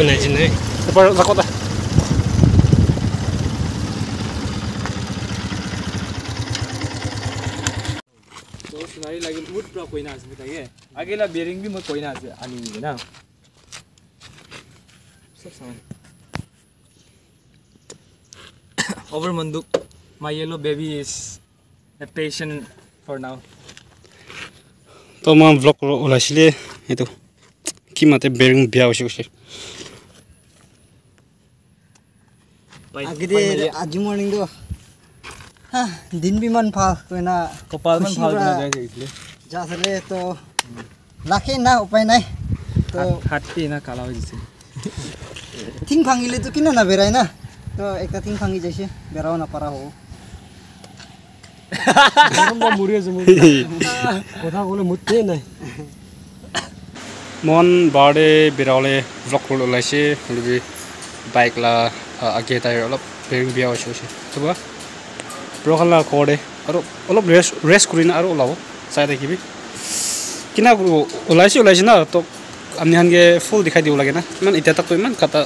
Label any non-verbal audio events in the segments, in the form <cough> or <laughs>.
危ない危ないやっぱり雑魚だ अकेला बेरिंग भी मैं कोई ना आनी हुई ना सब सामान over मंदुक my yellow baby is a patient for now तो मैं ब्लॉग ओलाशिले ये तो माते बेरिंग ब्याह उसे उसे আজি মৰ্ণিংটো হা দিন বিমান ভাল কইনা কপাল মান ভাল যা আছিলে তো লাখে না উপায় নাই তো হাতটি না কালা হৈ গৈছে ঠিং ভাঙিলেতো কিনে না বেৰাই না তো একটা ঠিং ভাঙি যাইছে বেৰাও নাপাৰা হ'ব মই কথা ক'লে মোতেই নাই মন বাৰডে বিৰালে ব্লগ কৰিব ওলাইছে বাইক লা আগে তাই অলপ বেৰিং বিয়া হৈছে কৈছে তোমাৰ প্ৰখালা দে আৰু অলপ ৰেষ্ট ৰেষ্ট কৰি না আৰু ওলাব চাই থাকিবি কিনা ওলাইছে ওলাইছে না তো আমি সানকে ফুল দেখাই দিব লাগে না ইমান এতিয়া তাকতো ইমান কাটা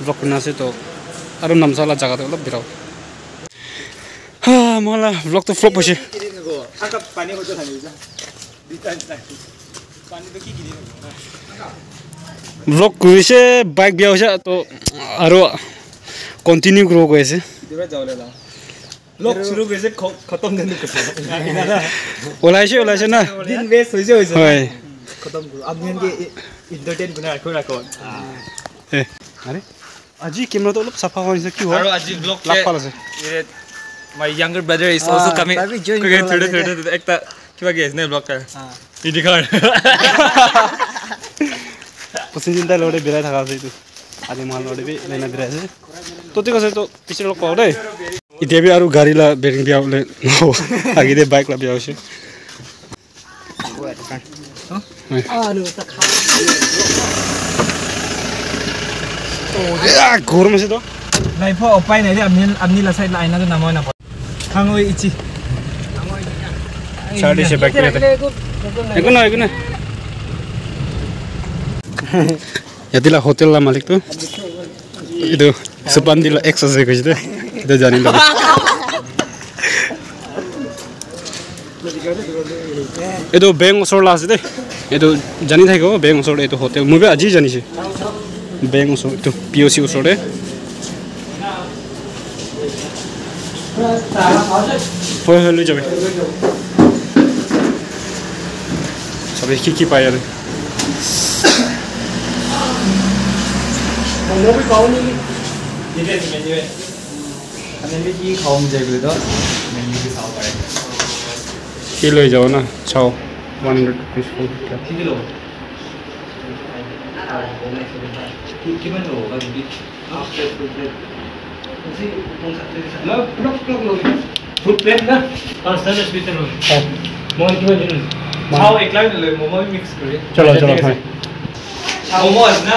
ব্লগ কৰি আছে তো আৰু নামচালা জেগাতে অলপ বিৰাও হা মহলা ব্লগটো ফ্লপ হৈছে পানী হৈ যায় থাকিব পানীটো কি কিনি ব্লগ কৰিছে বাইক বিয়া হৈছে তো আৰু কৰিছে খতম জানো কৈছে ওলাইছে ওলাইছে না দিন বেষ্ট হৈছে হৈছে হয় খতম কৰোঁ আপুনি এনেকৈ ইণ্টাৰটেইন বনাই ৰাখো ৰাখক এ আৰে আজি কেমেৰাটো অলপ চাফা কৰিছে কি হয় আৰু আজি ব্লগ লাভ পাল আছে younger brother is also coming. Okay। থোড়ে থোড়ে একটা কিবা কি আছে নে ব্লগ তাৰ. ইডিকাৰ পঁচিছ চিন্তাই লগতে বিৰাই থকা আছে এইটো আজি মাল লগতে বি লাইনা বিৰাই আছে তো ঠিক আছে তো পিছত অলপ কওঁ দেই এতিয়া বি আৰু গাড়ী লা বেৰিং বিয়া বোলে নহ'ব আগিতে বাইক লা বিয়া হৈছে গৰম আছে তো লাইফৰ উপায় নাই দেই আপুনি আপুনি লাচাই আইনাটো নামই নাপায় খাং ঐ ইচি দিছে বাইক একো নহয় একো নহয় ইয়াতে লা হোটেল লা মালিকটো এইটো সুপান দিলা এক্স আছে কৈছে দে এইটো জানি ল'ব এইটো বেংক ওচৰলৈ আছে দেই এইটো জানি থাকিব বেংক ওচৰতে এইটো হোটেল মই বি আজি জানিছে বেংক ওচৰ এইটো পি অ' চি ওচৰতে লৈ যাবি চবে কি কি পায় আৰু 공목을 가오니 예배 예배 예배 하나님이 이 가운데 그다 맨유기 사오가래 힐러 जाओ ना छाओ 100 पीस को क्या किलो कितना होगा दीदी आपसे फुल प्लेट उसी कौन सा प्लेट ना ब्लॉक ब्लॉक लोगे फुल प्लेट ना पाँच सर्विस भी चलो मोमो कितना ज़रूर छाओ एक लाइन ले मोमो भी मिक्स करिए चलो चलो हाँ मोमो ना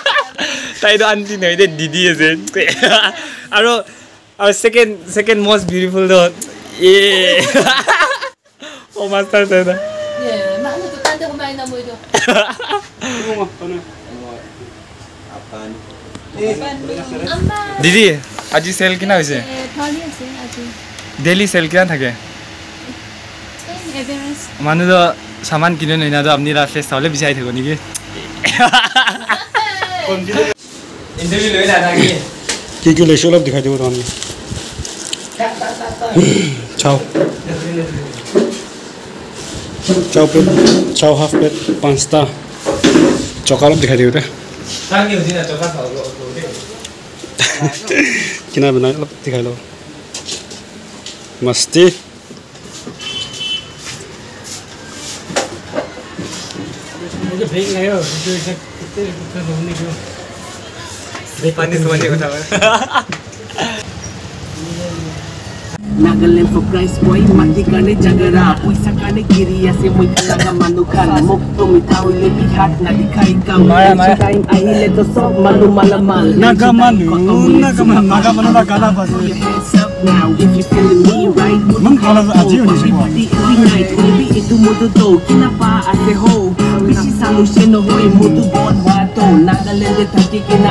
তাইতো আন্টি নহয় এতিয়া দিদি আছে আৰু আৰু second second most beautiful the এ। অ' মাষ্টাৰ চাইদা দিদি আজি চেল কিনা হৈছে? ডেইলি চেল কিনা থাকে? মানুহ চামান কিনে নাই না আপুনি ফেষ্ট হ'লে বিচাৰি থাকিব নেকি? इंटरव्यू ले लाना की की की लेशो लब दिखाई दो तो हमने चाओ चाओ पे चाओ हाफ पे पास्ता चौका लब दिखाई दो रे तांगे उसी ना चौका खाओ लो किना बना लब दिखाई लो मस्ती मुझे भेज नहीं हो जो इसे कितने कितने रोने क्यों मानिस नागाल्यान्ड फर प्राइस बोय माथि काने जागरा पैसा काने गिरी आसे मुइ लागा मानु खान मुख तो मिठा होइले बिहाट ना दिखाई काम टाइम आइले तो सब मानु माला माल नागा मानु नागा मानु नागा मानु ना गाना बस Now, if you feel me right, would you come to Everybody every night, will be into moto do Kina pa ase ho, bishi salu sheno hoi moto bon wato Nagaland de thaki kina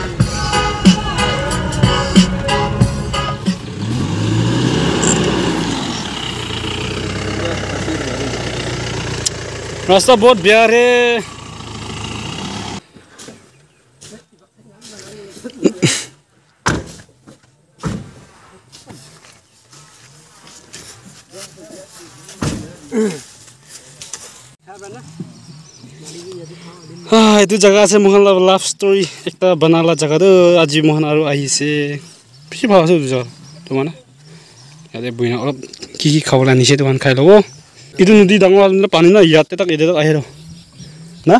रास्ता बहुत बिहार है <coughs> Ah, itu jaga আছে Mohan love story একটা বনালা জেগাটো আজি মোহন আৰু আহিছে বেছি ভাল আছে দুজন তোমাৰ না ইয়াতে বহি না অলপ কি কি খাবলৈ আনিছে তোমাক খাই ল'ব এইটো নদী ডাঙৰ হ'লে পানী না ইয়াতে তাক এতিয়া আহে না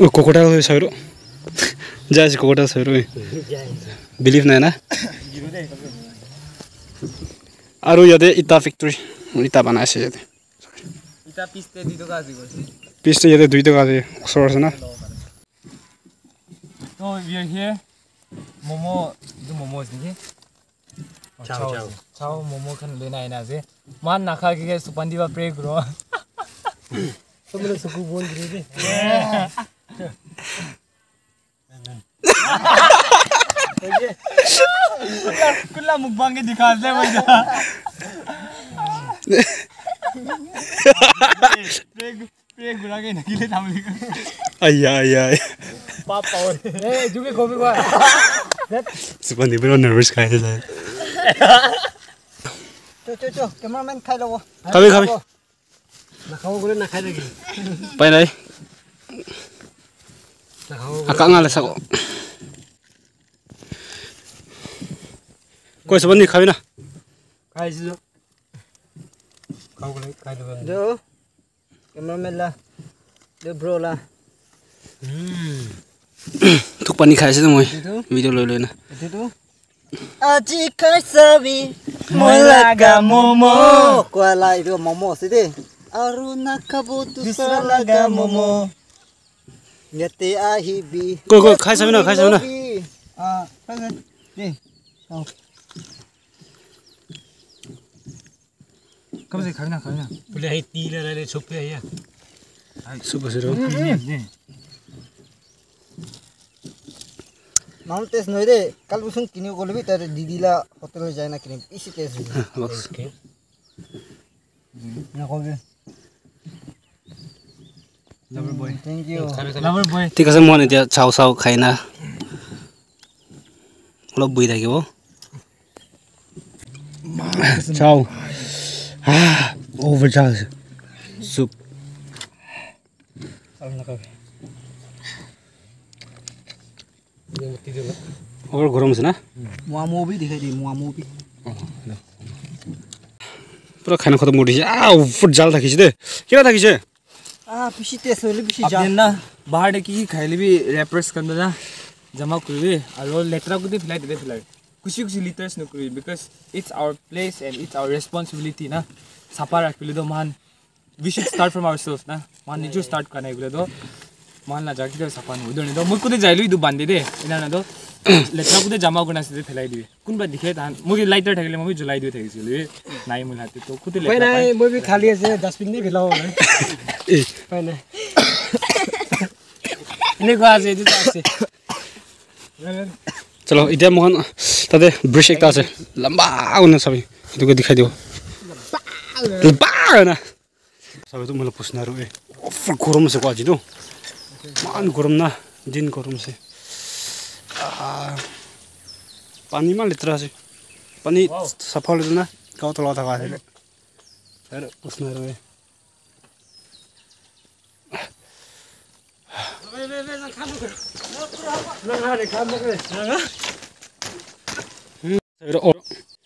ও কুকুৰা হৈ চাই যাই আছে কুকুৰা চাই বিলিভ নাই না আৰু ইয়াতে ইটা ফেক্টৰী ইটা বনাই আছে ইয়াতে পিছটো ইয়াতে দুই টকা আছে ওচৰত আছে না So we are here. चाओ मोमो खन लेना है ना मान नाखा के सुपंदी वा प्रे करो तो मेरे बोल कुल्ला के दिखा दे मुझे प्रेग के नकीले अय्या अय्या ए जुगे गोभी को सुपंदी ब्रो नर्वस खाए थे Chú cái chú, cameraman khai đâu Khai đi khai đi. Là không có lên là khai được gì. Bay đây. À cả ngà là sao? Coi sao đi khai nè. Khai gì đó. Không có lên khai được. Đâu? Cameraman là, đưa bro là. Ừ. Thúc bắn đi khai sẽ thôi. Video lời lời nè. आज का छबी मलाई coli दो ममो सिते अरुणा का बो दुसला ग ममो नेते आहिबी को को खाइसा न खाइसा न अ ते साउ कसमै गिना गिना बुले हि तीलेले छोपे या आज शुभ सरो বি তাতে দি দিলা হোটেলত যায় না কিনিম বেছি টেষ্ট হৈ যায় নকবি Lover boy. Thank you Lover boy. ঠিক আছে মই এতিয়া চাও চাও খাই না অলপ বহি থাকিব চাও অভাৰ চাও চুপ অভাৰ গৰম আছে না মোৱা মৌ বি দেখাই দিয়ে মোৱা মৌ বি পুৰা খানা খতম কৰি দিছে আহ ওপৰত জাল থাকিছে দেই কেইটা থাকিছে আহ বেছি টেষ্ট হ'লে বেছি अब যা दिन ना बाहर देखी खाइले भी रैपर्स करना ना जमा करी और लेटरा को दे फिलाई दे फिलाई खुशी खुशी लिटर्स न करी because it's our place and it's our responsibility ना सफा रखले दो मान we should start from ourselves ना मान निजो स्टार्ट करना है মানলা যা কিবা চাপা নহয় দেই মই কোনে যাই লৈ দু বান্ধি দে এনে লেতেৰা কোনে জামা গুণ আছে পেলাই দিয়ে কোনোবা দিশে তাহান মই লাইটাৰ থাকিলে মই জ্বলাই দিয়ে থাকিছিলোঁ নাই মোৰ হাতে তো খুটে নাই মই বি খালি আছে ডাষ্টবিন দি পেলাব এনেকুৱা আছে এইটো আছে চলো এতিয়া মোহন তাতে ব্ৰিজ এটা আছে লম্বা গুণ চাবি সেইটোকে দেখাই দিব লম্বা চাবিটো মোলৈ পুচনা আৰু এই গৰম আছে কোৱা আজিতো Man kurum na din kurum si. Pani mal litra si. Pani sapol itu na kau telah tak ada. Er usna er.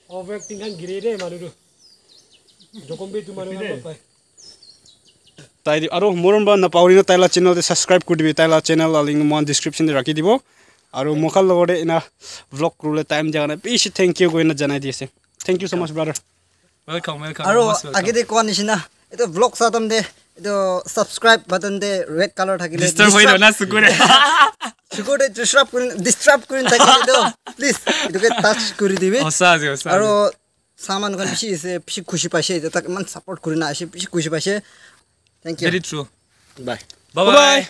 Oh, berarti kan gede deh, Madu. Jokombe itu mana, Bapak? তাই আৰু মোৰ বা নাপাহৰি না তাইলা চেনেলতে subscribe কৰি দিবি। তাইলা channel link মই ডিছক্ৰিপশ্যনতে ৰাখি দিব। আৰু মোখাৰ লগতে এনা ভ্লগ কৰিবলৈ টাইম দিয়া কাৰণে বেছি থেংক ইউ কৰি জনাই দি আছে। Thank you so' much brother welcome welcome আৰু আগেদি কোৱা নিচিনা এইটো ব্লগ চাম দে এইটো ছাবস্ক্ৰাইব বাটন দে ৰেড কালাৰ থাকিলে ডিষ্টাৰ্ব হৈ না চকুৰে। ডিষ্টাৰ্ব <laughs> কৰি ডিষ্টাৰ্ব কৰি থাকিলে এইটো প্লিজ এইটোকে টাচ কৰি দিবি। আৰু চাহ মানুহখন বেছি হৈছে বেছি খুচি পাইছে এতিয়া তাক ইমান ছাপৰ্ট কৰি না আছে বেছি খুচি পাইছে। Thank you. Very true. Bye. Bye-bye.